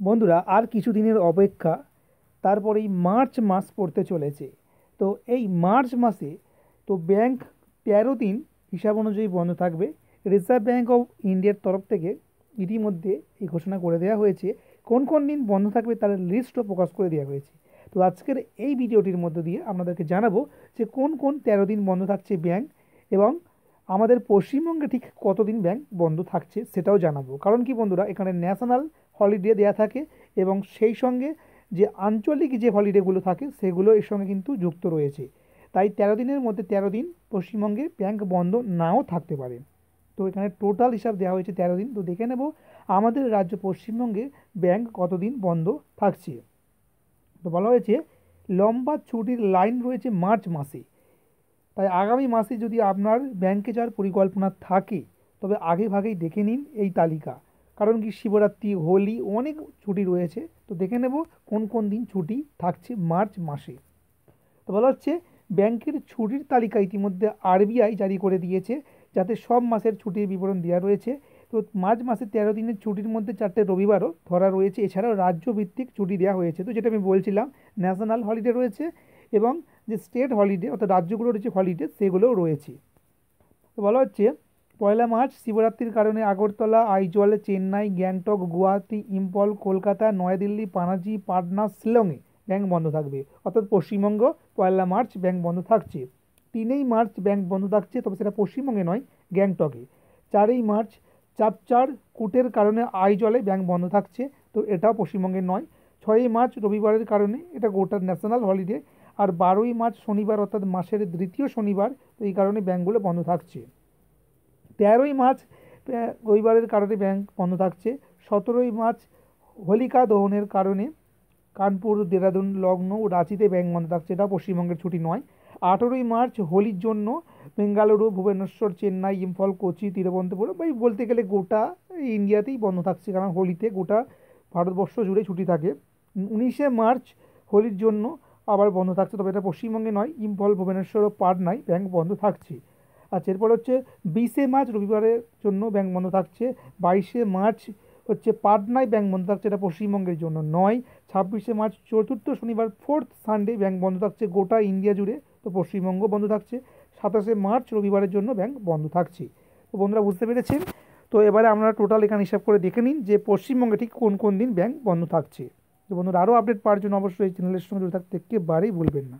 বন্ধুরা, আর কিছু দিনের অপেক্ষা। তারপরেই মার্চ মাস পড়তে চলেছে। তো এই মার্চ মাসে তো ব্যাংক তেরো দিন হিসাব অনুযায়ী বন্ধ থাকবে। রিজার্ভ ব্যাঙ্ক অফ ইন্ডিয়ার তরফ থেকে ইতিমধ্যে এই ঘোষণা করে দেওয়া হয়েছে। কোন কোন দিন বন্ধ থাকবে তার লিস্টও প্রকাশ করে দেওয়া হয়েছে। তো আজকের এই ভিডিওটির মধ্য দিয়ে আপনাদেরকে জানাব যে কোন কোন তেরো দিন বন্ধ থাকছে ব্যাংক এবং আমাদের পশ্চিমবঙ্গে ঠিক কতদিন ব্যাংক বন্ধ থাকছে সেটাও জানাব। কারণ কি বন্ধুরা, এখানে ন্যাশনাল হলিডে দেওয়া থাকে এবং সেই সঙ্গে যে আঞ্চলিক যে হলিডেগুলো থাকে সেগুলো এর সঙ্গে কিন্তু যুক্ত রয়েছে। তাই তেরো দিনের মধ্যে তেরো দিন পশ্চিমবঙ্গে ব্যাংক বন্ধ নাও থাকতে পারে। তো এখানে টোটাল হিসাব দেওয়া হয়েছে তেরো দিন। তো দেখে নেব আমাদের রাজ্য পশ্চিমবঙ্গে ব্যাংক কতদিন বন্ধ থাকছে। তো বলা হয়েছে, লম্বা ছুটির লাইন রয়েছে মার্চ মাসে। তাই আগামী মাসে যদি আপনার ব্যাংকে যাওয়ার পরিকল্পনা থাকে, তবে আগে ভাগেই দেখে নিন এই তালিকা। কারণ কি শিবরাত্রি, হোলি অনেক ছুটি রয়েছে, তো দেখে নেব কোন কোন দিন ছুটি থাকছে মার্চ মাসে। তো বলা হচ্ছে ব্যাংকের ছুটির তালিকা ইতিমধ্যে আরবিআই জারি করে দিয়েছে, যাতে সব মাসের ছুটির বিবরণ দেওয়া রয়েছে। তো মার্চ মাসে তেরো দিনের ছুটির মধ্যে চারটে রবিবারও ধরা রয়েছে, এছাড়াও রাজ্যভিত্তিক ছুটি দেওয়া হয়েছে। তো যেটা আমি বলছিলাম ন্যাশনাল হলিডে রয়েছে এবং যে স্টেট হলিডে অর্থাৎ রাজ্যগুলোর যে হলিডে সেগুলোও রয়েছে। তো বলা হচ্ছে, পয়লা মার্চ শিবরাত্রির কারণে আগরতলা, আইজল, চেন্নাই, গ্যাংটক, গুয়াহাটি ইম্পল কলকাতা, নয়াদিল্লি, পানাজি, পাটনা, শিলংয়ে ব্যাংক বন্ধ থাকবে। অর্থাৎ পশ্চিমবঙ্গ পয়লা মার্চ ব্যাংক বন্ধ থাকছে। তিনই মার্চ ব্যাংক বন্ধ থাকছে, তবে সেটা পশ্চিমবঙ্গে নয়, গ্যাংটকে। চারই মার্চ চাপচার কুটের কারণে আইজলে ব্যাংক বন্ধ থাকছে, তো এটাও পশ্চিমবঙ্গে নয়। ছয়ই মার্চ রবিবারের কারণে এটা গোটা ন্যাশনাল হলিডে আর বারোই মার্চ শনিবার, অর্থাৎ মাসের দ্বিতীয় শনিবার তো এই কারণে ব্যাঙ্কগুলো বন্ধ থাকছে। তেরোই মার্চ রবিবারের কারণে ব্যাংক বন্ধ থাকছে। সতেরোই মার্চ, হোলিকা দহনের কারণে কানপুর, দেরাদুন, লগ্ন ও রাঁচিতে ব্যাংক বন্ধ থাকছে। এটা পশ্চিমবঙ্গের ছুটি নয়। আঠেরোই মার্চ, হোলির জন্য বেঙ্গালুরু, ভুবনেশ্বর, চেন্নাই, ইম্ফল, কোচি তিরুবন্তপুরম বা বলতে গেলে গোটা ইন্ডিয়াতেই বন্ধ থাকছে। কারণ হোলিতে গোটা ভারতবর্ষ জুড়ে ছুটি থাকে। উনিশে মার্চ, হোলির জন্য আবার বন্ধ থাকছে, তবে এটা পশ্চিমবঙ্গে নয়, ইম্ফল, ভুবনেশ্বর ও পাটনায় ব্যাংক বন্ধ থাকছে। আচ্ছা এরপর হচ্ছে বিশে মার্চ, রবিবারের জন্য ব্যাংক বন্ধ থাকছে, বাইশে মার্চ হচ্ছে পাটনায় ব্যাংক বন্ধ থাকছে, এটা পশ্চিমবঙ্গের জন্য নয়, ছাব্বিশে মার্চ, চতুর্থ শনিবার, ফোর্থ সানডে ব্যাংক বন্ধ থাকছে, গোটা ইন্ডিয়া জুড়ে তো পশ্চিমবঙ্গ বন্ধ থাকছে, সাতাশে মার্চ, রবিবারের জন্য ব্যাংক বন্ধ থাকছে। তো বন্ধুরা, বুঝতে পেরেছেন? তো এবারে আমরা টোটাল এখানে হিসাব করে দেখে নিন যে পশ্চিমবঙ্গে ঠিক কোন কোন দিন ব্যাংক বন্ধ থাকছে। তো বন্ধুরা আরও আপডেট পাওয়ার জন্য অবশ্যই এই চ্যানেলের সঙ্গে থাকতে একেবারেই ভুলবেন না।